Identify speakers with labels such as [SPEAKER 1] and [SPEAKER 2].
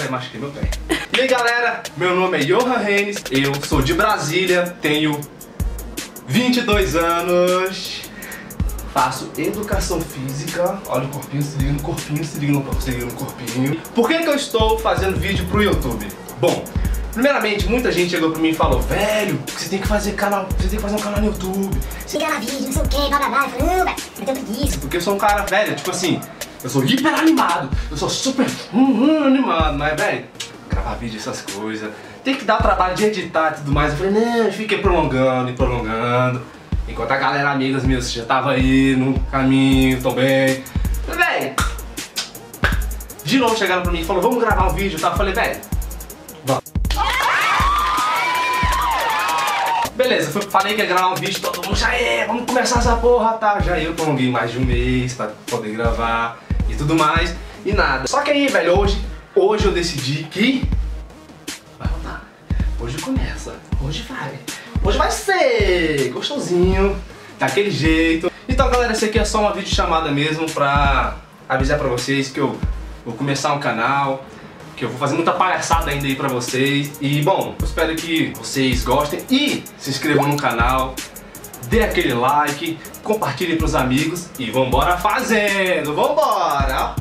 [SPEAKER 1] Ai, machuquei meu pé. E aí galera, meu nome é Johan Renes, eu sou de Brasília, tenho 22 anos, faço educação física, olha o corpinho, se liga no corpinho, se liga no, se liga no corpinho. Por que que eu estou fazendo vídeo pro YouTube? Bom, Primeiramente, muita gente chegou pra mim e falou, velho, você tem que fazer canal, você tem que fazer um canal no YouTube.
[SPEAKER 2] Você gravar vídeo, não sei o que, blá blá blá. Eu falei, não, velho, eu tenho preguiça.
[SPEAKER 1] Porque eu sou um cara, velho, tipo assim, eu sou hiper animado, eu sou super hum, hum, animado, mas, velho, gravar vídeo, essas coisas, tem que dar trabalho de editar e tudo mais. Eu falei, não, fiquei prolongando e prolongando. Enquanto a galera, amigas minhas, já tava aí no caminho também. Velho, de novo chegaram pra mim e falaram, vamos gravar um vídeo, tá? Eu falei, velho, vamos. Beleza, falei que ia gravar um vídeo, todo mundo já é, vamos começar essa porra, tá? Já eu prolonguei mais de um mês pra poder gravar tudo mais, e nada. Só que aí, velho, hoje, hoje eu decidi que vai rodar. Hoje começa, hoje vai. Hoje vai ser gostosinho, daquele jeito. Então, galera, esse aqui é só uma videochamada mesmo pra avisar pra vocês que eu vou começar um canal, que eu vou fazer muita palhaçada ainda aí pra vocês. E bom, eu espero que vocês gostem e se inscrevam no canal, dê aquele like, compartilhe pros amigos e vambora fazendo, vambora!